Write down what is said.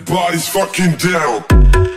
Everybody's fucking down.